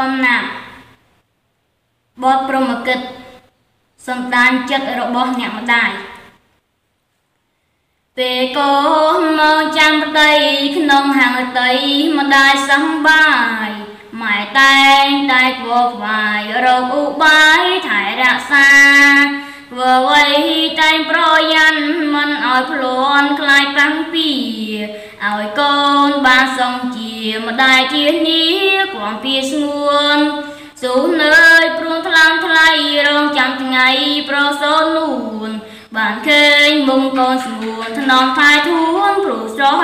កំណាប់បទព្រមកិត្តសំដានចិត្តរបស់អ្នកម្ដាយពេលកូនមកចាំប្តីក្នុងហាងតីម្ដាយសំបាយម៉ែតែងតែគួខ្វាយរកឧបាយថែរក្សាធ្វើអ្វីតែងប្រយ័ត្នមិនឲ្យភ្លន់ខ្លាចប្រាំងពីឲ្យកូនបានសង ជាម្ដាយជានេះគំពីស្ងួនសូនើយព្រួងថ្លើមថ្លៃរងចាំថ្ងៃប្រសូននួនបានឃើញមុំកូនស្ងួនថ្នមថែធួនព្រោះស្រស់ឡាញ់